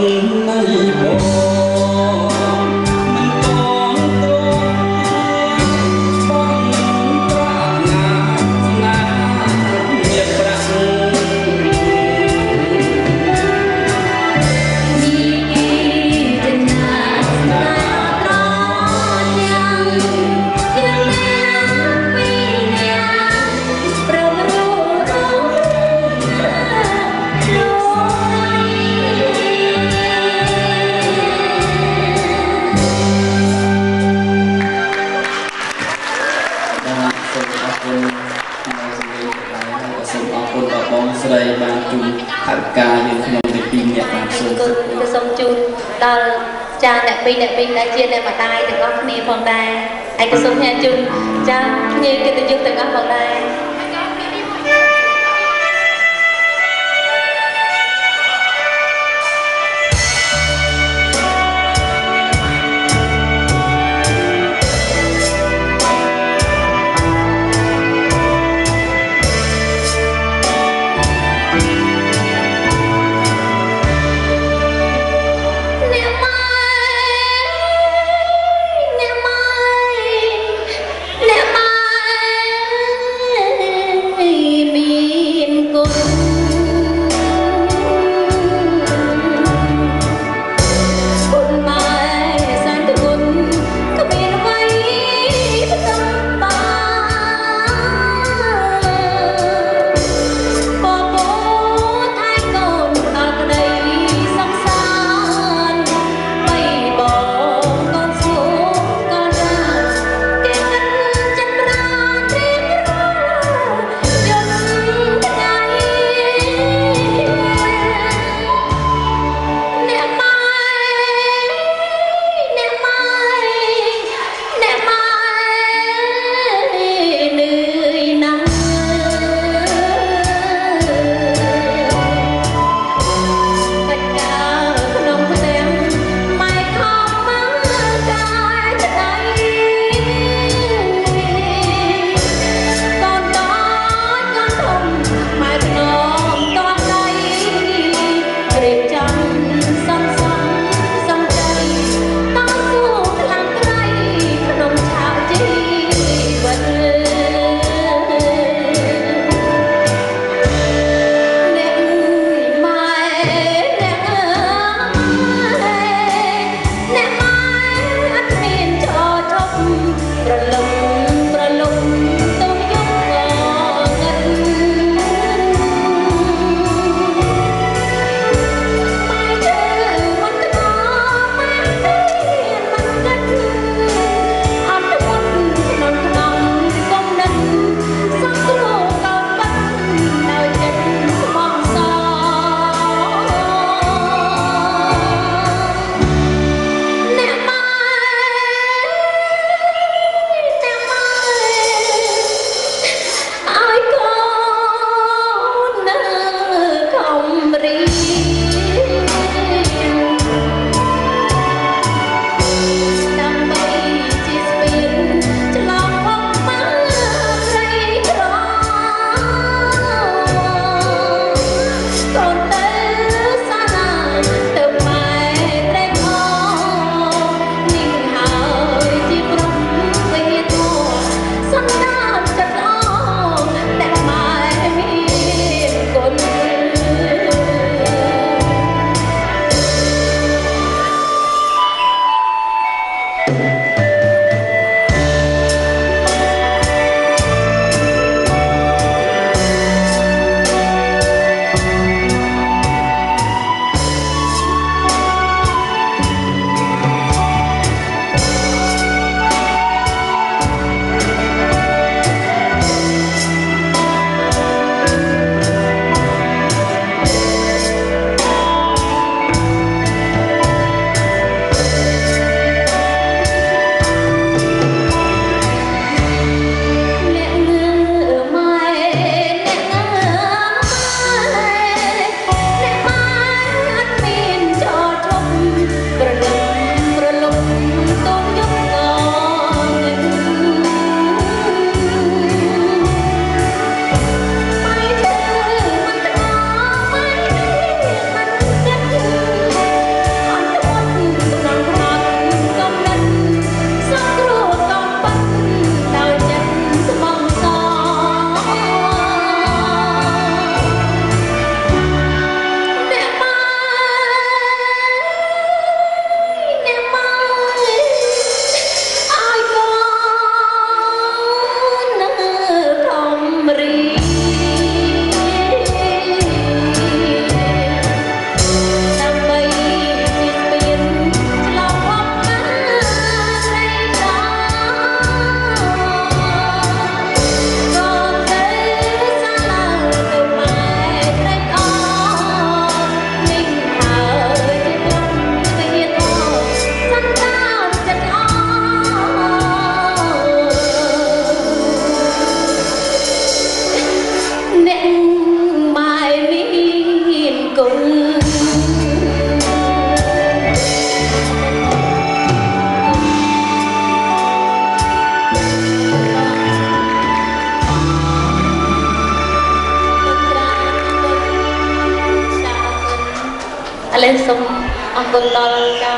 រិ ថវិកាយើងក្នុងទីពីរនាក់បាទសូមគុណក៏សូមជូនដល់ចាអ្នកពីរអ្នកពីរដែលជាអ្នកម្ដាយទាំងអស់គ្នាផងដែរហើយក៏សូមញាតិជូនចាភ្ញៀវកិត្តិយសទាំងអស់ផងដែរ លេសសូមអរគុណដល់ចា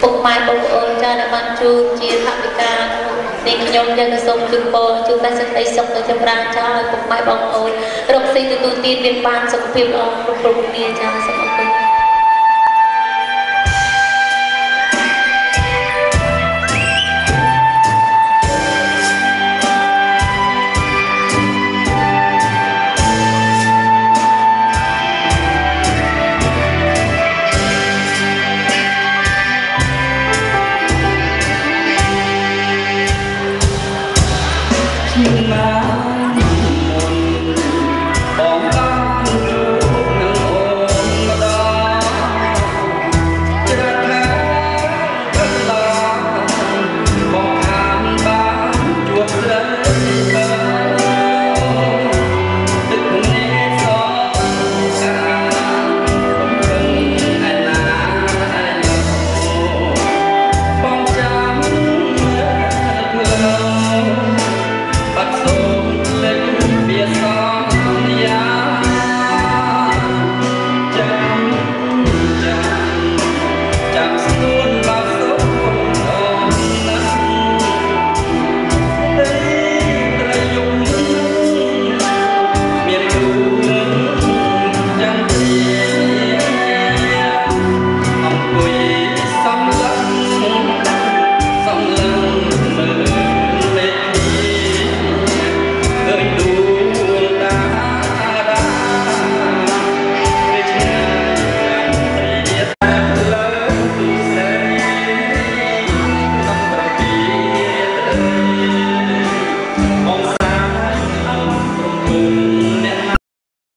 ពុកម៉ែបងប្អូនចាដែលបានជួយជាថវិកានេះខ្ញុំយើងក៏សូមជូនពរជូនតែសេចក្តីសុខទៅចម្រើនចាឲ្យពុកម៉ែបងប្អូនរកស៊ីទទួលទានមានបានសុខភាពល្អគ្រប់គ្រប់គ្នាចាសូមអរគុណ